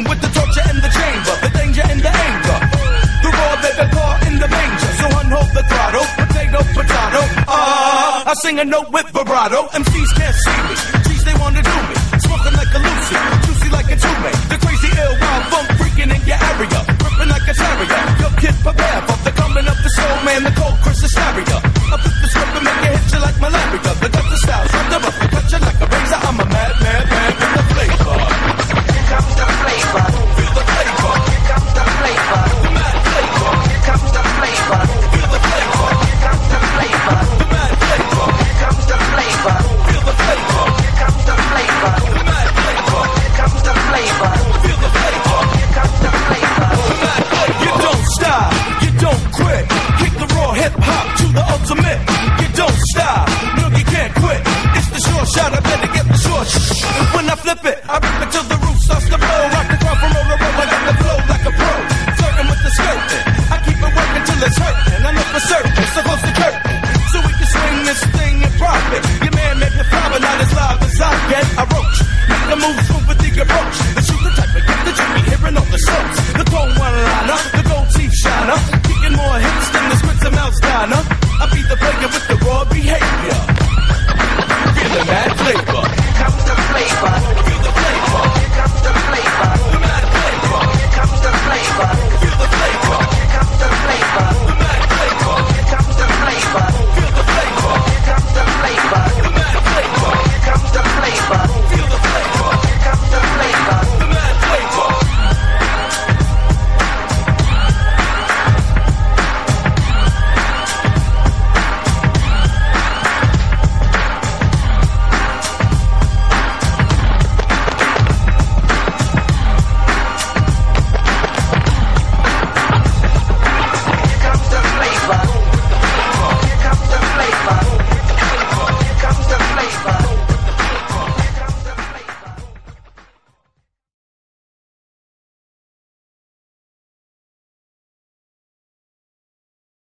with the torture in the chamber, the danger and the anger. The roar that they pour in the manger. So unhold the throttle, potato, potato. Ah, uh, I sing a note with vibrato. MCs can't see me. Jeez, they wanna do approach. But she's the type of gift that you be hearing on the soaps. The throne one liner